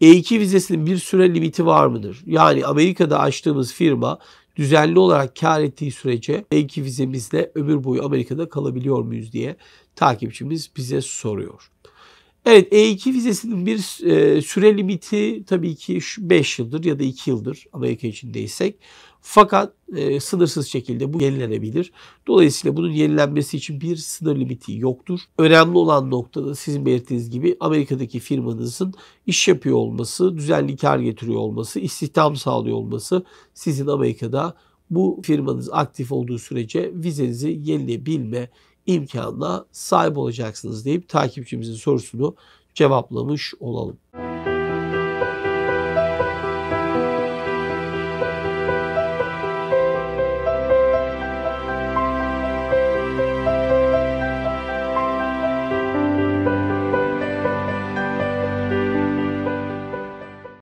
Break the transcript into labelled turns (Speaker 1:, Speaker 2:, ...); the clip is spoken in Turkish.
Speaker 1: E2 vizesinin bir süre limiti var mıdır? Yani Amerika'da açtığımız firma düzenli olarak kar ettiği sürece E2 vizemizle ömür boyu Amerika'da kalabiliyor muyuz diye takipçimiz bize soruyor. Evet E2 vizesinin bir e, süre limiti tabii ki 5 yıldır ya da 2 yıldır Amerika içindeysek. Fakat e, sınırsız şekilde bu yenilenebilir. Dolayısıyla bunun yenilenmesi için bir sınır limiti yoktur. Önemli olan noktada sizin belirttiğiniz gibi Amerika'daki firmanızın iş yapıyor olması, düzenli kar getiriyor olması, istihdam sağlıyor olması sizin Amerika'da bu firmanız aktif olduğu sürece vizenizi yenileyebilme imkanına sahip olacaksınız deyip takipçimizin sorusunu cevaplamış olalım.